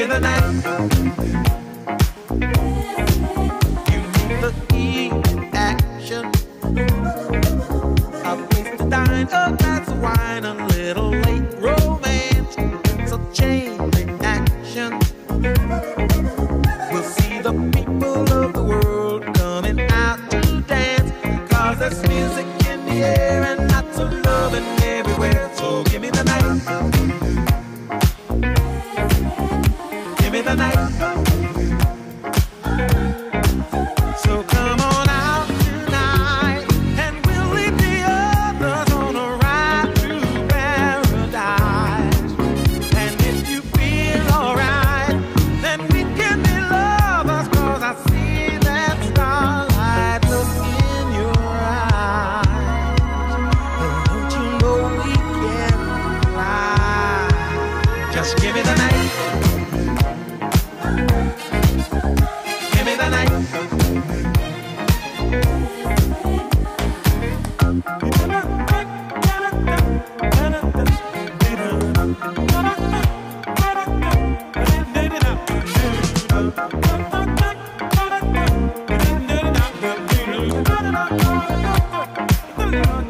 me the night. You need the E action. I'll place the dine Just give me the night. Give me the night. Thank.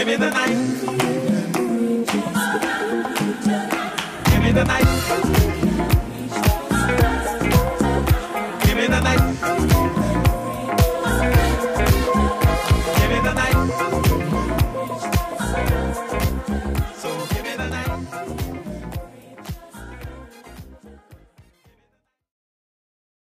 Give me the night. Give me the night.